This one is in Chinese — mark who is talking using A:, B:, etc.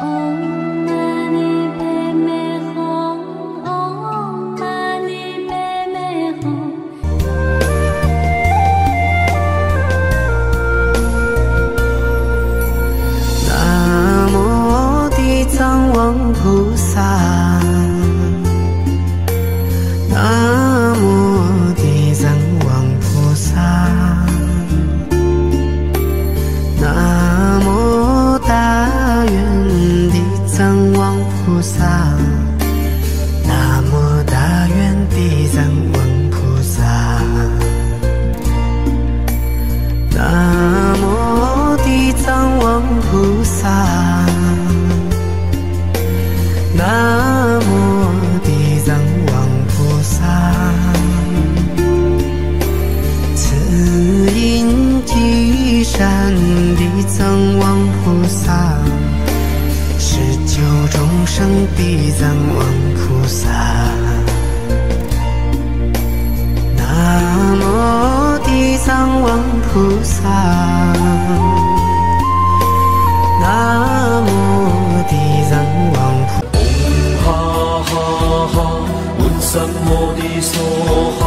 A: 唵嘛咪吽，唵嘛咪吽，
B: 南无地藏王菩萨。菩萨，南无大愿地藏王菩萨，南无地藏王菩萨，南无地藏王菩萨，慈音济善地藏王菩萨。上帝藏王菩萨，南无地藏王菩萨，南无地藏王菩萨。哈
A: 哈哈，满心我的娑哈。